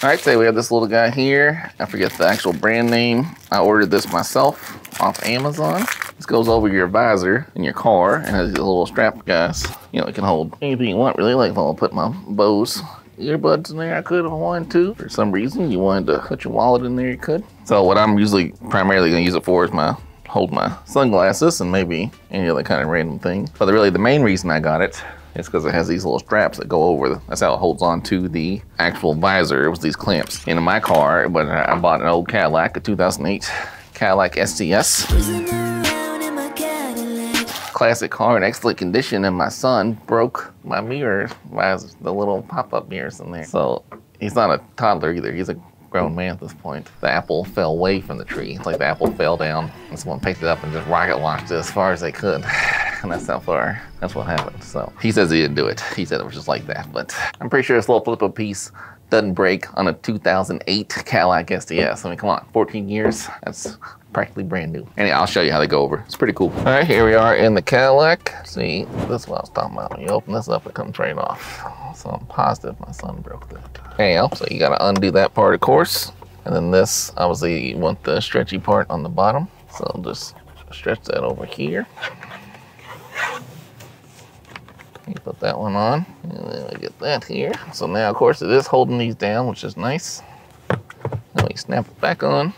All right, so we have this little guy here. I forget the actual brand name. I ordered this myself off Amazon. This goes over your visor in your car and has these little strap guys. You know, it can hold anything you want really. Like if I want to put my Bose earbuds in there, I could if I wanted to. For some reason, you wanted to put your wallet in there, you could. So what I'm usually primarily gonna use it for is my hold my sunglasses and maybe any other kind of random thing. But really the main reason I got it is because it has these little straps that go over. That's how it holds on to the actual visor. It was these clamps. In my car, but I bought an old Cadillac, a 2008 Cadillac STS. Classic car in excellent condition, and my son broke my mirror, my, the little pop-up mirrors in there. So he's not a toddler either. He's a grown man at this point. The apple fell away from the tree. It's like the apple fell down, and someone picked it up and just rocket launched it as far as they could. And that's how far, that's what happened. So he says he didn't do it. He said it was just like that. But I'm pretty sure this little flip-up piece doesn't break on a 2008 Cadillac STS. I mean, come on, 14 years. That's practically brand new. Anyway, I'll show you how they go over. It's pretty cool. All right, here we are in the Cadillac. See, this is what I was talking about. When you open this up, it comes right off. So I'm positive my son broke that. Anyhow, so you gotta undo that part, of course. And then this, obviously, you want the stretchy part on the bottom. So I'll just stretch that over here. You put that one on, and then we get that here. So now, of course, it is holding these down, which is nice. Then we snap it back on.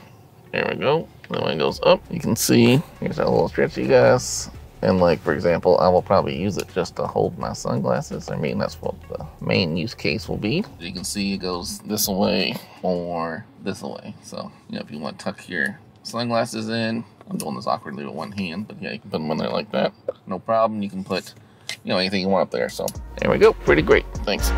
There we go. Then when it goes up, you can see, here's that little stretchy guys. And like, for example, I will probably use it just to hold my sunglasses. I mean, that's what the main use case will be. You can see it goes this way or this way. So, you know, if you want to tuck your sunglasses in, I'm doing this awkwardly with one hand, but yeah, you can put them in there like that. No problem. You can put, you know, anything you want up there. So there we go. Pretty great. Thanks.